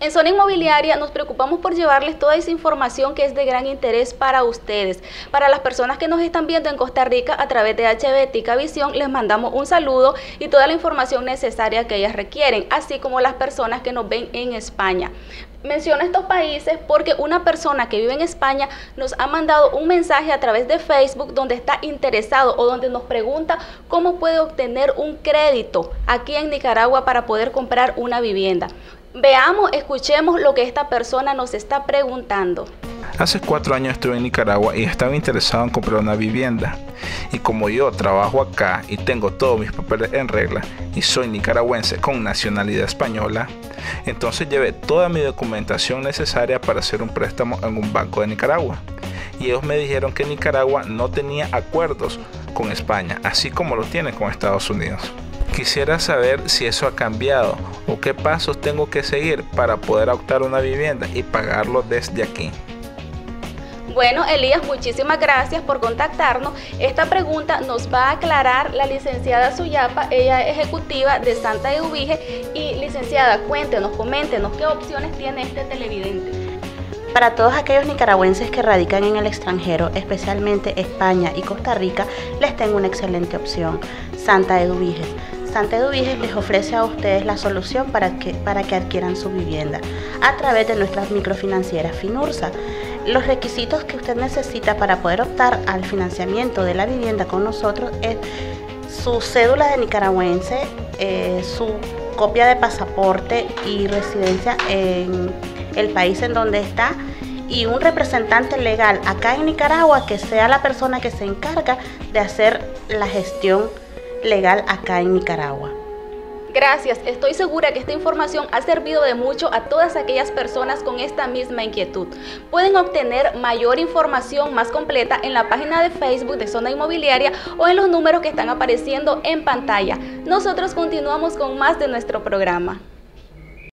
En Zona Inmobiliaria nos preocupamos por llevarles toda esa información que es de gran interés para ustedes. Para las personas que nos están viendo en Costa Rica a través de HB Visión, les mandamos un saludo y toda la información necesaria que ellas requieren, así como las personas que nos ven en España. Menciono estos países porque una persona que vive en España nos ha mandado un mensaje a través de Facebook donde está interesado o donde nos pregunta cómo puede obtener un crédito aquí en Nicaragua para poder comprar una vivienda. Veamos, escuchemos lo que esta persona nos está preguntando. Hace cuatro años estuve en Nicaragua y estaba interesado en comprar una vivienda. Y como yo trabajo acá y tengo todos mis papeles en regla y soy nicaragüense con nacionalidad española, entonces llevé toda mi documentación necesaria para hacer un préstamo en un banco de Nicaragua. Y ellos me dijeron que Nicaragua no tenía acuerdos con España, así como lo tiene con Estados Unidos. Quisiera saber si eso ha cambiado o qué pasos tengo que seguir para poder optar una vivienda y pagarlo desde aquí. Bueno, Elías, muchísimas gracias por contactarnos. Esta pregunta nos va a aclarar la licenciada Suyapa, ella es ejecutiva de Santa Eubige. Y licenciada, cuéntenos, coméntenos qué opciones tiene este televidente. Para todos aquellos nicaragüenses que radican en el extranjero, especialmente España y Costa Rica, les tengo una excelente opción, Santa Eduvige. Santa Eduvige les ofrece a ustedes la solución para que, para que adquieran su vivienda a través de nuestras microfinancieras Finursa. Los requisitos que usted necesita para poder optar al financiamiento de la vivienda con nosotros es su cédula de nicaragüense, eh, su copia de pasaporte y residencia en el país en donde está y un representante legal acá en Nicaragua que sea la persona que se encarga de hacer la gestión legal acá en Nicaragua. Gracias, estoy segura que esta información ha servido de mucho a todas aquellas personas con esta misma inquietud. Pueden obtener mayor información más completa en la página de Facebook de Zona Inmobiliaria o en los números que están apareciendo en pantalla. Nosotros continuamos con más de nuestro programa.